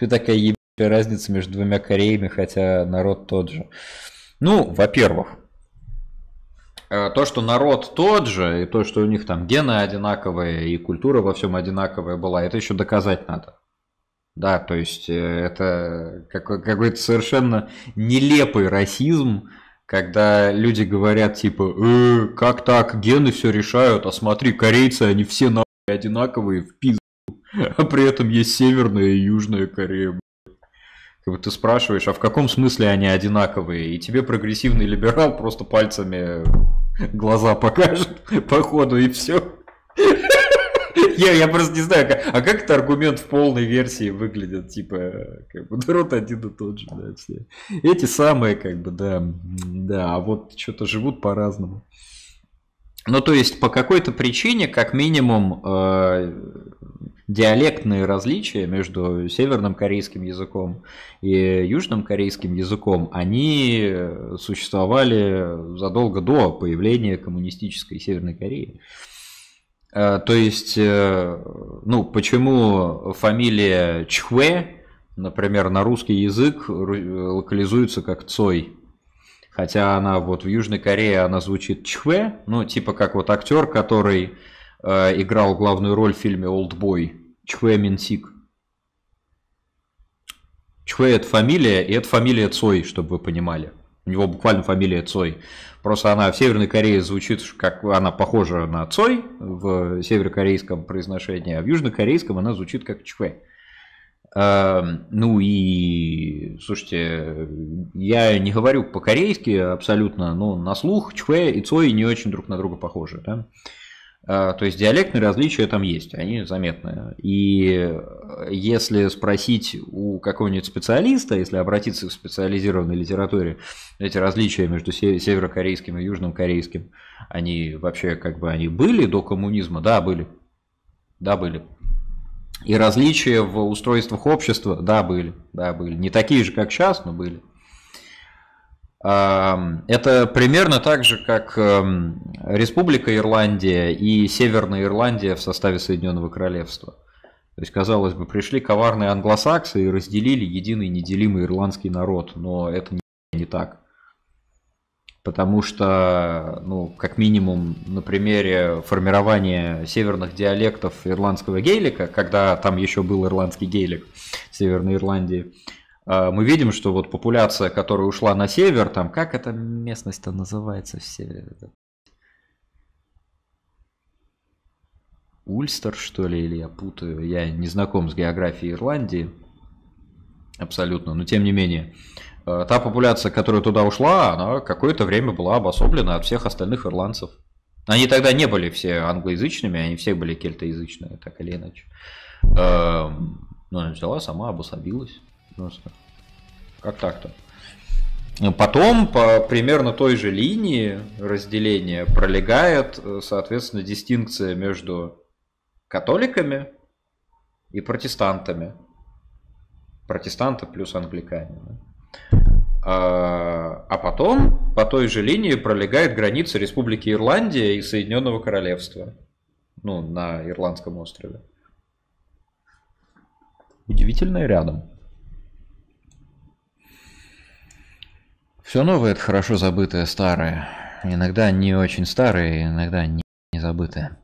Что такая ебучая разница между двумя Кореями, хотя народ тот же? Ну, во-первых, э, то, что народ тот же, и то, что у них там гены одинаковые, и культура во всем одинаковая была, это еще доказать надо. Да, то есть э, это какой-то совершенно нелепый расизм, когда люди говорят типа, э, как так, гены все решают, а смотри, корейцы, они все нахуй одинаковые в пизду, а при этом есть Северная и Южная Корея. Как бы ты спрашиваешь, а в каком смысле они одинаковые? И тебе прогрессивный либерал просто пальцами глаза покажет по ходу и все. Я, я просто не знаю, а как это аргумент в полной версии выглядит, типа, как бы народ один и тот же, да, все. Эти самые, как бы, да, да, а вот что-то живут по-разному. Ну, то есть, по какой-то причине, как минимум, э, диалектные различия между северным корейским языком и южным корейским языком, они существовали задолго до появления коммунистической Северной Кореи. Э, то есть, э, ну, почему фамилия Чхве, например, на русский язык локализуется как Цой, хотя она вот в Южной Корее она звучит Чхве, ну, типа как вот актер, который э, играл главную роль в фильме «Олдбой», Чхуэ Минсик. Чхуэ это фамилия, и это фамилия Цой, чтобы вы понимали. У него буквально фамилия Цой. Просто она в Северной Корее звучит, как она похожа на Цой в северокорейском произношении, а в южнокорейском она звучит как Чхуэ. Эм, ну и, слушайте, я не говорю по-корейски абсолютно, но на слух Чхуэ и Цой не очень друг на друга похожи. Да? А, то есть диалектные различия там есть, они заметны. И если спросить у какого-нибудь специалиста, если обратиться к специализированной литературе, эти различия между северокорейским и южным корейским, они вообще как бы они были до коммунизма? Да, были. Да, были. И различия в устройствах общества? Да, были. Да, были. Не такие же, как сейчас, но были. Это примерно так же, как эм, Республика Ирландия и Северная Ирландия в составе Соединенного Королевства. То есть, казалось бы, пришли коварные англосаксы и разделили единый неделимый ирландский народ, но это не так. Потому что, ну, как минимум, на примере формирования северных диалектов ирландского гейлика, когда там еще был ирландский гейлик в Северной Ирландии, мы видим, что вот популяция, которая ушла на север, там, как эта местность-то называется в севере? Ульстер, что ли, или я путаю, я не знаком с географией Ирландии абсолютно, но тем не менее. А, та популяция, которая туда ушла, она какое-то время была обособлена от всех остальных ирландцев. Они тогда не были все англоязычными, они все были кельтоязычные, так или иначе. Но она взяла, сама обособилась просто. Как так-то? Потом по примерно той же линии разделения пролегает, э, соответственно, дистинкция между католиками и протестантами. Протестанты плюс англикане. А, а потом по той же линии пролегает граница Республики Ирландия и Соединенного Королевства. Ну, на Ирландском острове. Удивительно рядом. Все новое – это хорошо забытое старое. Иногда не очень старое, иногда не забытое.